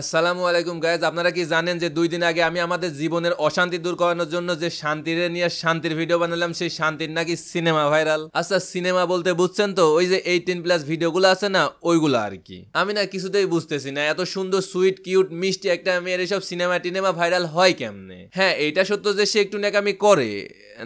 আসসালামু আলাইকুম গাইজ আপনারা কি জানেন যে দুই দিন আগে আমি আমাদের জীবনের অশান্তি দূর করানোর জন্য যে শান্তির নিয়ে শান্তির ভিডিও বানালাম, সেই শান্তির নাকি সিনেমা ভাইরাল আচ্ছা সিনেমা বলতে বুঝছেন তো, ওই যে এইটিন প্লাস ভিডিওগুলো আছে না, ওইগুলো আর কি। আমি না কিছুতেই বুঝতেছি না, এত সুন্দর সুইট কিউট মিষ্টি একটা মেয়ের এসব সিনেমা টিনেমা ভাইরাল হয় কেমনে? হ্যাঁ এটা সত্য যে সে একটু ন্যাকামি করে।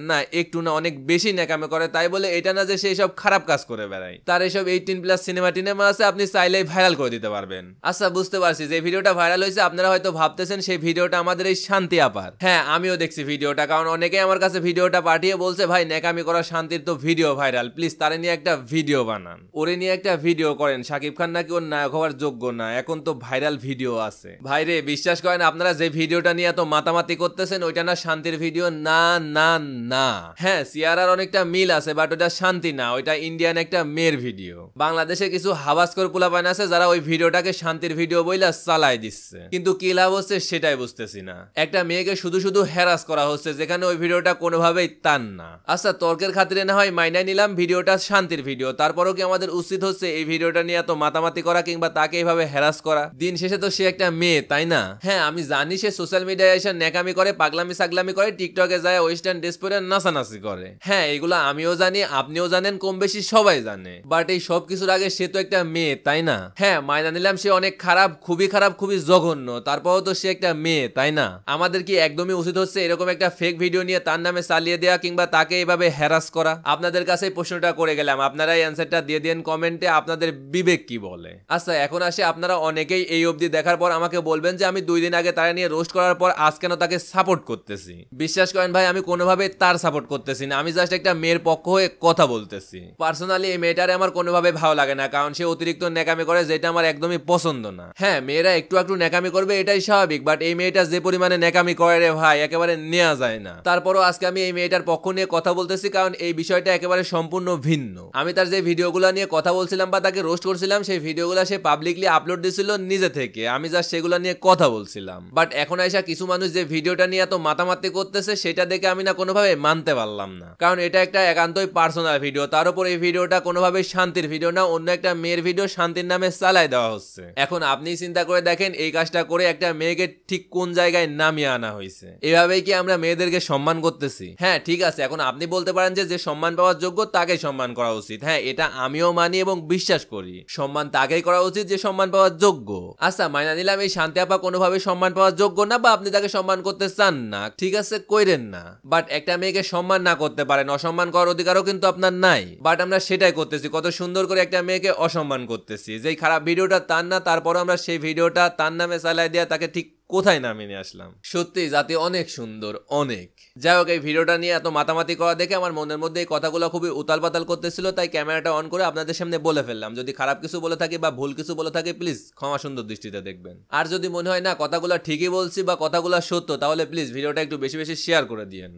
না, একটু না, অনেক বেশি ন্যাকামি করে, তাই বলে এটা না যে সে সব খারাপ কাজ করে বেড়ায়। তার এসব এইটিন প্লাস সিনেমা টিনেমা আছে, আপনি চাইলেই ভাইরাল করে দিতে পারবেন। আচ্ছা বুঝতে পারছি যে ভিডিওটা ভাইরাল হয়েছে, আপনারা হয়তো ভাবতেছেন সেই ভিডিওটা আমাদের এই শান্তি আপার। হ্যাঁ আমিও দেখছি ভিডিওটা, কারণ অনেকেই আমার কাছে ভিডিওটা পাঠিয়ে বলছে, ভাই, ন্যাকামি করা শান্তির তো ভিডিও ভাইরাল। প্লিজ, তারে নিয়ে একটা ভিডিও বানান। ওরে নিয়ে একটা ভিডিও করেন শাকিব খান নাকি ওর নায়ক হওয়ার যোগ্য না, এখন তো ভাইরাল ভিডিও আছে। ভাইরে বিশ্বাস করেন, আপনারা যে ভিডিওটা নিয়ে এত মাতামাতি করতেছেন, ওইটা না শান্তির ভিডিও, না না না। হ্যাঁ সিয়ারার অনেকটা মিল আছে, বাট ওটা শান্তি না, ওইটা ইন্ডিয়ান একটা মেয়ের ভিডিও। বাংলাদেশে কিছু হাবাসকর পোলাপাইন আছে, যারা ওই ভিডিওটাকে শান্তির ভিডিও বইলা চালাই দিচ্ছে। কিন্তু কি লাভ হচ্ছে সেটাই বুঝতেছি না। একটা মেয়েকে শুধু শুধু হ্যারাস করা হচ্ছে, যেখানে ওই ভিডিওটা কোনোভাবেই তান না। আচ্ছা তর্কের খাতিরে না হয় মাইনাই নিলাম, ভিডিওটা শান্তির ভিডিও। তারপরও কি আমাদের উচিত হচ্ছে এই ভিডিওটা নিয়ে এত মাতামাতি করা কিংবা তাকে এইভাবে হ্যারাস করা? দিন শেষে তো সে একটা মেয়ে, তাই না? হ্যাঁ আমি জানি সে সোশ্যাল মিডিয়ায় এসে ন্যাকামি করে, পাগলামি সাগলামি করে টিকটকে যায় ওয়েস্টার্ন ড্রেস পরে নাচানাচি করে। হ্যাঁ এগুলো আমিও জানি, আপনিও জানেন, কম বেশি সবাই জানে। বাট এই সব কিছুর আগে সে তো একটা মেয়ে, তাই না? হ্যাঁ মাইনা নিলাম, সে অনেক খারাপ, খুবই খারাপ খুবই জঘন্য। তারপরও তো সে একটা মেয়ে, তাই না? আমাদের কি একদমই উচিত হচ্ছে এরকম একটা ফেক ভিডিও নিয়ে তার নামে চালিয়ে দেওয়া কিংবা তাকে এভাবে হ্যারাস করা? আপনাদের কাছে প্রশ্নটা করে গেলাম। আপনারা এই অ্যান্সারটা দিয়ে দিন কমেন্টে আপনাদের বিবেক কি বলে? আচ্ছা এখন আসে আপনারা অনেকেই এই অবধি দেখার পর আমাকে বলবেন যে আমি দুই দিন আগে তারা নিয়ে রোস্ট করার পর আজ কেন তাকে সাপোর্ট করতেছি? বিশ্বাস করেন ভাই, আমি কোনোভাবে তার সাপোর্ট করতেছি না। আমি জাস্ট একটা মেয়ের পক্ষ হয়ে কথা বলতেছি। পার্সোনালি এই মেয়েটারে আমার কোনোভাবে ভালো লাগে না, কারণ সে অতিরিক্ত ন্যাকামি করে, যেটা আমার একদমই পছন্দ না। হ্যাঁ মেয়েরা একটু একটু ন্যাকামি করবে, এটাই স্বাভাবিক। বাট এই মেয়েটা যে পরিমাণে ন্যাকামি করে রে ভাই, একেবারে নেওয়া যায় না। তারপরও আজকে আমি এই মেয়েটার পক্ষ নিয়ে কথা বলতেছি, কারণ এই বিষয়টা একেবারে সম্পূর্ণ ভিন্ন। আমি তার যে ভিডিওগুলো নিয়ে কথা বলছিলাম বা তাকে রোস্ট করছিলাম, সেই ভিডিওগুলো সে পাবলিকলি আপলোড দিছিল নিজে থেকে। আমি জাস্ট সেগুলো নিয়ে কথা বলছিলাম। বাট এখন আইসা কিছু মানুষ যে ভিডিওটা নিয়ে এত মাতামাতি করতেছে, সেটা দেখে আমি না কোনোভাবে মানতে পারলাম না। কারণ এটা একটা একান্তই পার্সোনাল ভিডিও তার উপর এই ভিডিওটা কোনোভাবে শান্তির ভিডিও না, অন্য একটা মেয়ের ভিডিও শান্তির নামে চালাই দেওয়া হচ্ছে। এখন আপনি চিন্তা করে দেখেন এই কাজটা করে একটা মেয়েকে ঠিক কোন জায়গায় নামিয়ে আনা হয়েছে। এভাবেই কি আমরা মেয়েদেরকে সম্মান করতেছি? হ্যাঁ ঠিক আছে। এখন আপনি বলতে পারেন যে যে সম্মান পাওয়ার যোগ্য তাকে সম্মান করা উচিত। হ্যাঁ এটা আমিও মানি এবং বিশ্বাস করি। সম্মান তাকেই করা উচিত যে সম্মান পাওয়ার যোগ্য। আচ্ছা মাইনা নিলাম, এই শান্তি আপা কোনোভাবে সম্মান পাওয়ার যোগ্য না বা আপনি তাকে সম্মান করতে চান না? ঠিক আছে, কইরেন না। বাট একটা মেয়েকে সম্মান না করতে পারেন, অসম্মান করার অধিকারও কিন্তু আপনার নাই। বাট আমরা সেটাই করতেছি, কত সুন্দর করে একটা মেয়েকে অসম্মান করতেছি। যেই খারাপ ভিডিওটা তার না, তারপরও আমরা সেই ভিডিওটা তার নামে চালাই দেওয়া তাকে ঠিক কোথায় নামিয়ে নিয়ে আসলাম? সত্যি, জাতি অনেক সুন্দর, অনেক। যাই হোক, এই ভিডিওটা নিয়ে এত মাতামাতি করা দেখে আমার মনের মধ্যে এই কথাগুলো খুবই উতাল পাতাল করতেছিল, তাই ক্যামেরাটা অন করে আপনাদের সামনে বলে ফেললাম। যদি খারাপ কিছু বলে থাকি বা ভুল কিছু বলে থাকে, প্লিজ ক্ষমা সুন্দর দৃষ্টিতে দেখবেন। আর যদি মনে হয় না, কথাগুলো ঠিকই বলছি বা কথাগুলো সত্য, তাহলে প্লিজ ভিডিওটা একটু বেশি বেশি শেয়ার করে দিয়েন।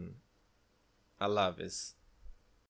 আল্লাহ হাফেজ।